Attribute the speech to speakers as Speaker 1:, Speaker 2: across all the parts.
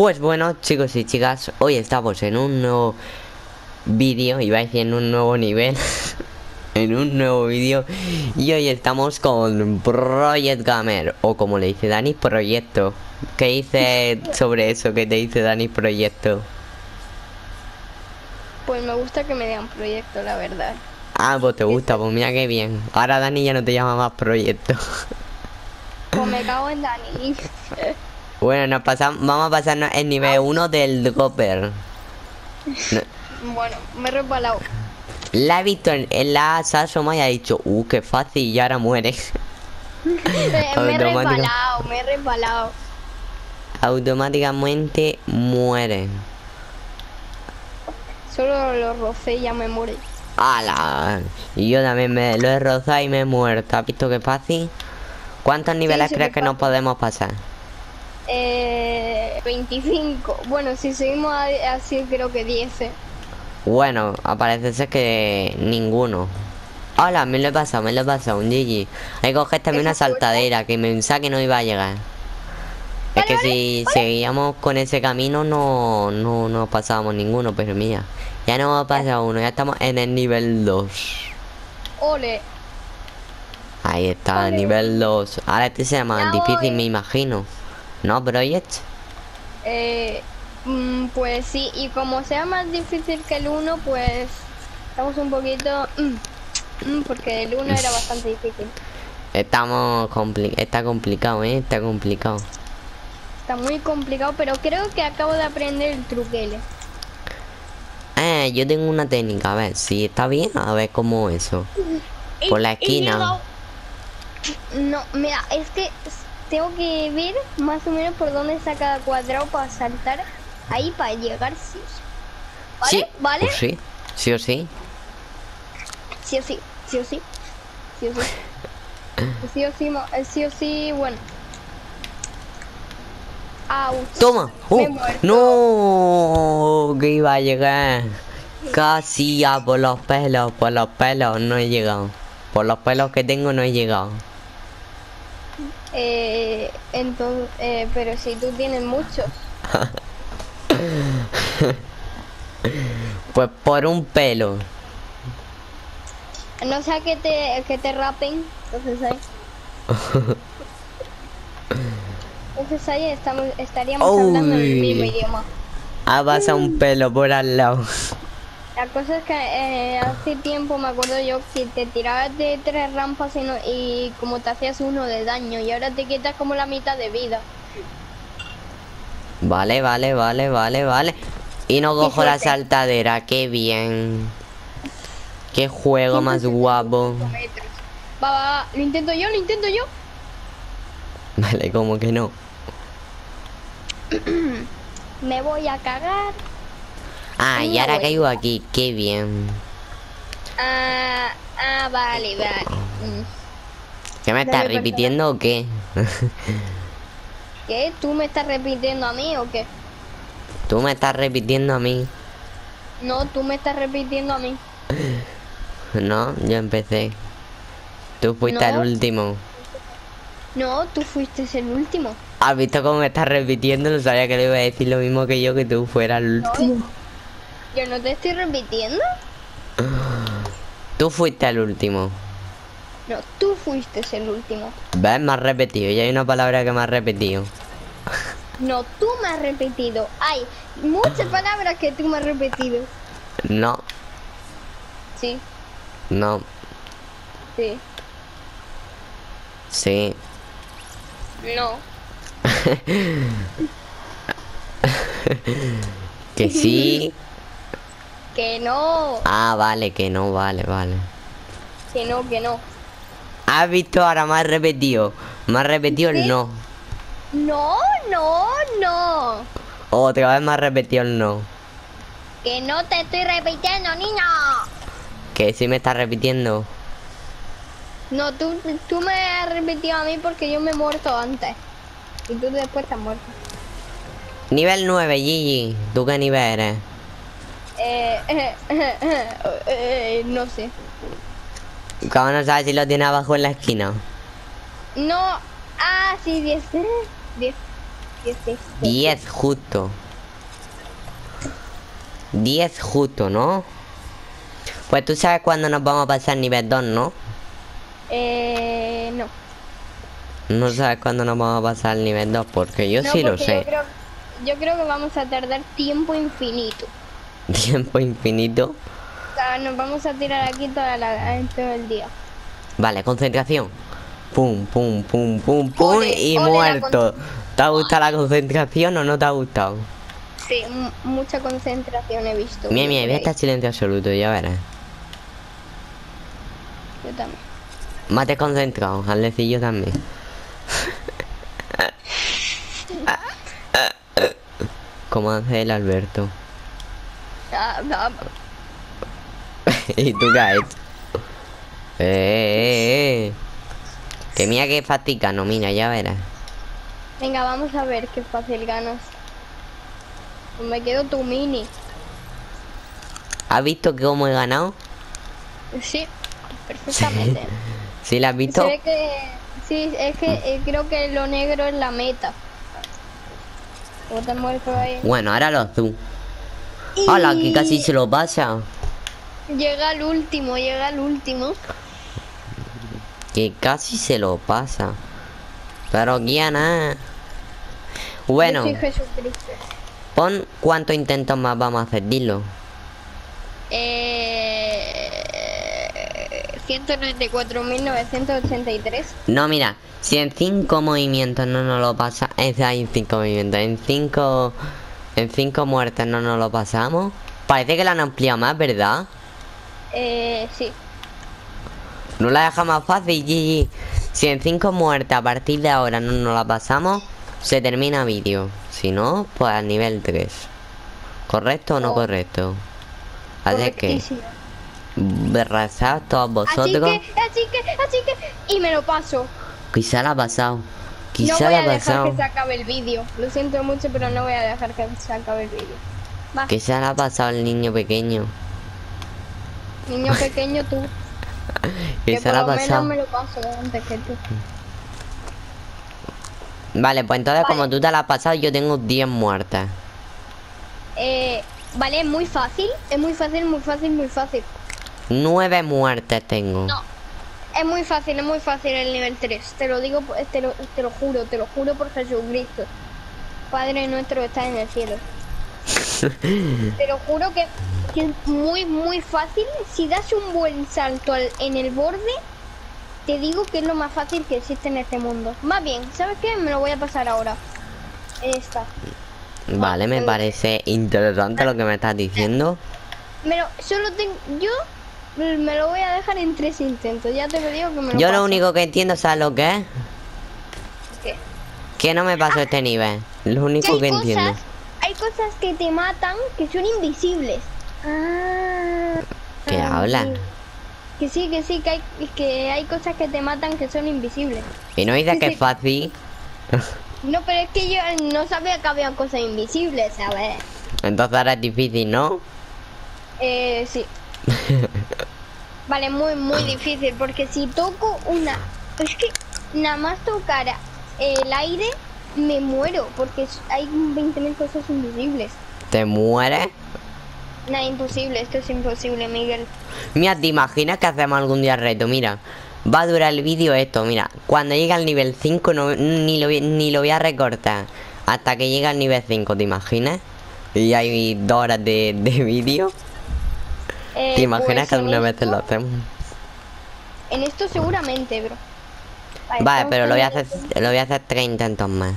Speaker 1: Pues bueno, chicos y chicas, hoy estamos en un nuevo vídeo, iba a decir en un nuevo nivel, en un nuevo vídeo, y hoy estamos con Project Gamer, o como le dice Dani, Proyecto. ¿Qué dice sobre eso que te dice Dani Proyecto?
Speaker 2: Pues me gusta que me digan proyecto, la verdad.
Speaker 1: Ah, pues te gusta, pues mira qué bien. Ahora Dani ya no te llama más Proyecto.
Speaker 2: Pues me cago en Dani.
Speaker 1: Bueno, nos pasamos, vamos a pasarnos el nivel 1 del Gopper.
Speaker 2: Bueno, me he resbalado.
Speaker 1: La he visto en, en la Sasoma y ha dicho, uh, qué fácil, y ahora muere.
Speaker 2: Me, me he resbalado, me he resbalado.
Speaker 1: Automáticamente muere.
Speaker 2: Solo lo rocé y ya me morí.
Speaker 1: ¡Hala! Y yo también me lo he rozado y me he muerto. ¿Has visto qué fácil? ¿Cuántos niveles
Speaker 2: sí,
Speaker 1: crees que nos
Speaker 2: fácil.
Speaker 1: podemos pasar?
Speaker 2: Eh, 25. Bueno, si seguimos así creo que 10. eh.
Speaker 1: Bueno, parece ser que ninguno. Hola, me lo he pasado, me lo he pasado, un GG. Hay que coger también una saltadera que me pensaba que no iba a llegar. es que si seguíamos con ese camino no, no nos pasábamos ninguno, pero mira. Ya no hemos pasado uno, ya estamos en el nivel 2.
Speaker 2: Ole.
Speaker 1: Ahí está,
Speaker 2: Ole.
Speaker 1: nivel 2. Ahora este más
Speaker 2: Ya
Speaker 1: difícil, me imagino. ¿No, Project?
Speaker 2: Eh, mm, pues sí, y como sea más difícil que el 1, pues estamos un poquito... mm, mm, porque el 1 era bastante difícil.
Speaker 1: Estamos compli está complicado, ¿eh? Está complicado.
Speaker 2: Está muy complicado, pero creo que acabo de aprender el truquele.
Speaker 1: Eh, yo tengo una técnica, a ver si está bien, a ver cómo eso. Por la esquina.
Speaker 2: No, mira, es que tengo que ver más o menos por dónde está cada cuadrado para saltar ahí para llegar sí o. ¿Vale?
Speaker 1: Sí,
Speaker 2: ¿Vale?
Speaker 1: pues sí, sí o sí.
Speaker 2: Sí o sí, sí o sí. Sí o sí. Sí o sí, eh, sí o sí, bueno. Ouch.
Speaker 1: Toma. ¡Oh! no, que iba a llegar. Casi ya por los pelos, por los pelos no he llegado. Por los pelos que tengo no he llegado.
Speaker 2: Eh, entonces, eh, pero si tú tienes muchos.
Speaker 1: Pues por un pelo.
Speaker 2: No sea que te, que te rapen, entonces ahí. Entonces ahí estamos, estaríamos hablando el
Speaker 1: Uy.
Speaker 2: mismo idioma.
Speaker 1: Ha pasado un pelo por al lado.
Speaker 2: La cosa es que eh, hace tiempo me acuerdo yo que te tirabas de tres rampas y, no- y como te hacías uno de daño y ahora te quitas como la mitad de vida.
Speaker 1: Vale, vale, vale, vale, vale. Y no cojo la saltadera, qué bien. Qué juego más guapo.
Speaker 2: Va, va, va, lo intento yo, lo intento yo.
Speaker 1: Vale, como que no.
Speaker 2: Me voy a cagar.
Speaker 1: Ah, y ahora caigo aquí, qué bien.
Speaker 2: Ah, ah, vale, vale. Mm.
Speaker 1: ¿Qué me
Speaker 2: Dale,
Speaker 1: estás
Speaker 2: perfecto.
Speaker 1: repitiendo o qué?
Speaker 2: ¿Qué? ¿Tú me estás repitiendo a mí o qué?
Speaker 1: Tú me estás repitiendo a mí.
Speaker 2: No, tú me estás repitiendo a mí.
Speaker 1: No, yo empecé. Tú fuiste
Speaker 2: No.
Speaker 1: el último.
Speaker 2: No, tú fuiste el último.
Speaker 1: ¿Has visto cómo me estás repitiendo? No sabía que le iba a decir lo mismo que yo, que tú fueras el
Speaker 2: No,
Speaker 1: último.
Speaker 2: Yo no te estoy repitiendo.
Speaker 1: Tú fuiste el último.
Speaker 2: No, tú fuiste el último.
Speaker 1: ¿Ves? Me has repetido. Ya hay una palabra que me has repetido.
Speaker 2: No, tú me has repetido. Hay muchas palabras que tú me has repetido.
Speaker 1: No,
Speaker 2: Sí,
Speaker 1: no,
Speaker 2: sí,
Speaker 1: sí.
Speaker 2: no.
Speaker 1: Que sí.
Speaker 2: Que no,
Speaker 1: Ah, vale, que no, vale, vale.
Speaker 2: que no, que no.
Speaker 1: ¿Has visto? Ahora has repetido. Has repetido el no.
Speaker 2: No, no, no.
Speaker 1: Otra vez has repetido el no.
Speaker 2: Que no te estoy repitiendo, niño.
Speaker 1: Que sí me estás repitiendo.
Speaker 2: No, tú, tú me has repetido a mí porque yo me he muerto antes. Y tú después te has muerto.
Speaker 1: Nivel 9, Gigi. ¿Tú qué nivel eres?
Speaker 2: Eh, eh, no sé.
Speaker 1: ¿Cómo no sabes si lo tiene abajo en la esquina?
Speaker 2: No. Ah, sí, 10. 10. ¿Qué es esto?
Speaker 1: 10 justo. 10 justo, ¿no? Pues tú sabes cuándo nos vamos a pasar nivel 2, ¿no?
Speaker 2: Eh, no.
Speaker 1: No sabes cuándo nos vamos a pasar el nivel 2, porque yo
Speaker 2: No,
Speaker 1: sí lo
Speaker 2: porque
Speaker 1: sé.
Speaker 2: Yo creo, yo creo que vamos a tardar tiempo infinito.
Speaker 1: Tiempo infinito.
Speaker 2: Nos vamos a tirar aquí toda la, todo el día.
Speaker 1: Vale, concentración. Pum, pum, pum, pum, pum
Speaker 2: Ole,
Speaker 1: y
Speaker 2: ole
Speaker 1: muerto. ¿Te ha gustado la concentración o no te ha gustado?
Speaker 2: Sí, mu- mucha concentración he visto.
Speaker 1: Mira, mira, voy a estar silencio absoluto, ya verás.
Speaker 2: Yo también.
Speaker 1: Más te concentrado, al decir yo también. ¿Cómo hace el Alberto? ¿Y tú hecho? Eh, eh, eh. Que mira que fáctica, no, mira, ya verás.
Speaker 2: Venga, vamos a ver qué fácil ganas. Pues Me quedo tu mini.
Speaker 1: ¿Has visto cómo he ganado?
Speaker 2: Sí, perfectamente.
Speaker 1: ¿Sí la has visto?
Speaker 2: que... Sí, es que eh, creo que lo negro es la meta.
Speaker 1: Bueno, ahora lo azul. ¡Hala, que casi se lo pasa!
Speaker 2: Llega al último, llega al último.
Speaker 1: Que casi se lo pasa. Pero es. Bueno, pon cuántos intentos más vamos a hacer, dilo.
Speaker 2: Eh... 194.983.
Speaker 1: No, mira, si en cinco movimientos no nos lo pasa, es en cinco movimientos, en cinco, en cinco muertes no nos lo pasamos. Parece que la han ampliado más, ¿verdad?
Speaker 2: Eh, sí.
Speaker 1: No la deja más fácil, Gigi. Si en cinco muertes a partir de ahora no nos la pasamos, se termina vídeo. Si no, pues al nivel 3. ¿Correcto o no
Speaker 2: Oh.
Speaker 1: correcto? Así que, berrazad todos
Speaker 2: Así
Speaker 1: vosotros.
Speaker 2: que, así que, así que, y me lo paso.
Speaker 1: Quizá la ha pasado.
Speaker 2: No
Speaker 1: Quizá
Speaker 2: voy
Speaker 1: la
Speaker 2: a dejar que se acabe el vídeo. Lo siento mucho, pero no voy a dejar que se acabe el vídeo.
Speaker 1: Quizá la ha pasado el niño pequeño.
Speaker 2: niño pequeño tú. que
Speaker 1: la ha pasado.
Speaker 2: me lo paso antes que tú.
Speaker 1: Vale, pues entonces
Speaker 2: Vale.
Speaker 1: como tú te la has pasado, yo tengo 10 muertas.
Speaker 2: Eh, vale, es muy fácil. Es muy fácil, muy fácil, muy fácil.
Speaker 1: 9 muertes tengo.
Speaker 2: No. Es muy fácil, es muy fácil el nivel 3. Te lo digo, te lo, te lo juro, te lo juro por Jesucristo. Padre nuestro que está en el cielo. te lo juro que, que es muy, muy fácil. Si das un buen salto al- en el borde, te digo que es lo más fácil que existe en este mundo. Más bien, ¿sabes qué? Me lo voy a pasar ahora. Esta.
Speaker 1: Vale, me parece interesante lo que me estás diciendo.
Speaker 2: Me lo, solo tengo, yo me lo voy a dejar en tres intentos. Ya te lo digo que me lo
Speaker 1: Yo lo único que entiendo, ¿sabes lo que es?
Speaker 2: ¿Qué?
Speaker 1: Que no me paso este nivel. Lo único que
Speaker 2: cosas,
Speaker 1: entiendo.
Speaker 2: hay cosas que te matan que son invisibles. Ah.
Speaker 1: ¿Qué
Speaker 2: ah,
Speaker 1: habla?
Speaker 2: sí. Que sí, que sí, que hay, que hay cosas que te matan que son invisibles.
Speaker 1: Y no dices que es fácil.
Speaker 2: No, pero es que yo no sabía que había cosas invisibles, ¿sabes?
Speaker 1: Entonces ahora es difícil, ¿no?
Speaker 2: Eh, sí. Vale, muy, muy difícil, porque si toco una... Es que nada más tocar el aire, me muero, porque hay 20.000 cosas invisibles.
Speaker 1: ¿Te mueres?
Speaker 2: Nada, imposible, esto es imposible, Miguel.
Speaker 1: Mira, ¿te imaginas que hacemos algún día reto? Mira, va a durar el vídeo esto, mira. Cuando llegue al nivel 5 no, ni, lo, voy- ni lo voy a recortar. Hasta que llegue al nivel 5, ¿te imaginas? Y hay dos horas de, de vídeo.
Speaker 2: Eh,
Speaker 1: ¿Te imaginas
Speaker 2: pues
Speaker 1: que alguna vez lo hacemos?
Speaker 2: En esto seguramente, bro.
Speaker 1: Vale, pero lo voy a hacer, lo voy a hacer tres intentos más.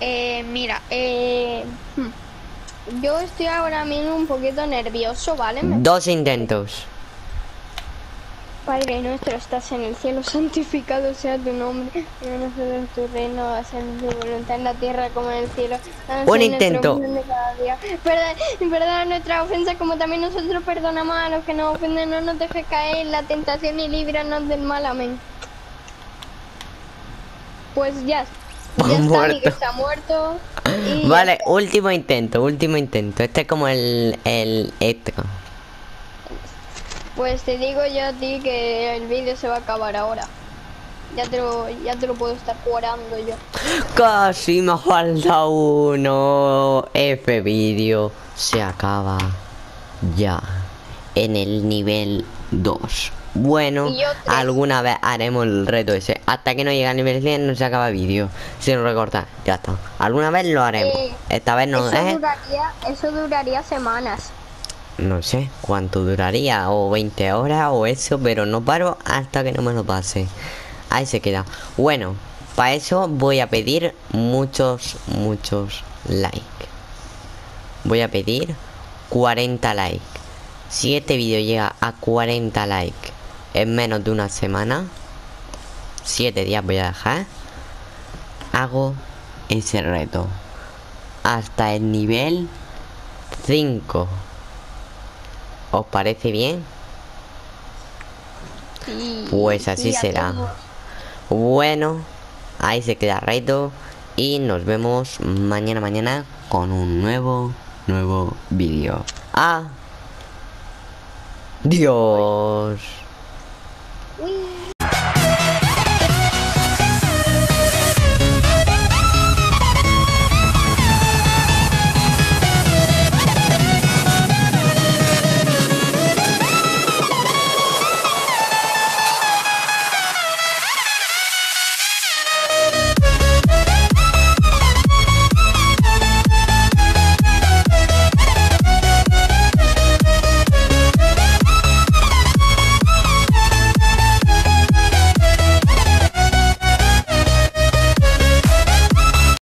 Speaker 2: Eh, mira, eh... hmm. Yo estoy ahora mismo un poquito nervioso, ¿vale?
Speaker 1: Dos intentos.
Speaker 2: Padre nuestro, estás en el cielo, santificado sea tu nombre. Venga a nosotros tu reino, hacer tu voluntad en la tierra como en el cielo. Danos
Speaker 1: Un intento.
Speaker 2: Perdona, perdona nuestra ofensa como también nosotros perdonamos a los que nos ofenden. No nos dejes caer en la tentación y líbranos del mal. Amén. Pues ya. Ya está, está muerto. y
Speaker 1: Vale, último intento, último intento. Este es como el, el extra.
Speaker 2: Pues te digo yo a ti que el vídeo se va a acabar ahora. Ya te lo, ya te lo puedo estar jugando yo.
Speaker 1: Casi me falta uno. F vídeo se acaba ya en el nivel 2. Bueno, alguna vez haremos el reto ese. Hasta que no llegue al nivel 100 no se acaba vídeo. Sin recortar, ya está. Alguna vez lo haremos.
Speaker 2: Eh,
Speaker 1: Esta vez no,
Speaker 2: eso,
Speaker 1: ¿eh?
Speaker 2: duraría, eso duraría semanas.
Speaker 1: No sé cuánto duraría, o 20 horas o eso, pero no paro hasta que no me lo pase. Ahí se queda. Bueno, para eso voy a pedir muchos, muchos likes. Voy a pedir 40 likes. Si este vídeo llega a 40 likes en menos de una semana, 7 días voy a dejar, hago ese reto. Hasta el nivel 5. ¿Os parece bien?
Speaker 2: Sí,
Speaker 1: Pues así
Speaker 2: sí,
Speaker 1: será. Bueno, ahí se queda reto y nos vemos mañana mañana con un nuevo nuevo vídeo. Ah. Dios.
Speaker 2: Uy.